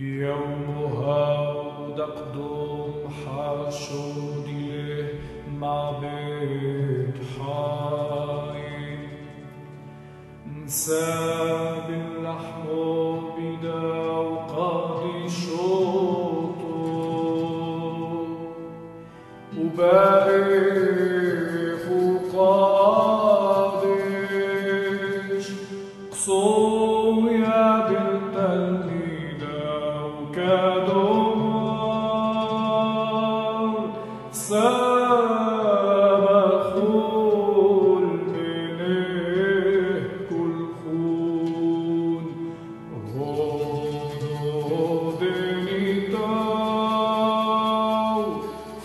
بيومها تقدم حشود له مع بيت حي انساب اللحم بدا وقاضي شوطه. وباقي فوق قاضي قصور.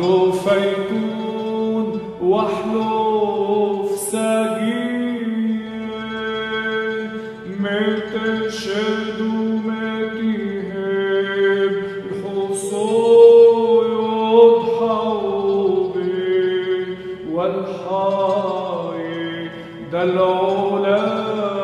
واحلف فيكون واحلف سجين ما تشهد وما تهاب الحصول حوبي والحاي ده العلا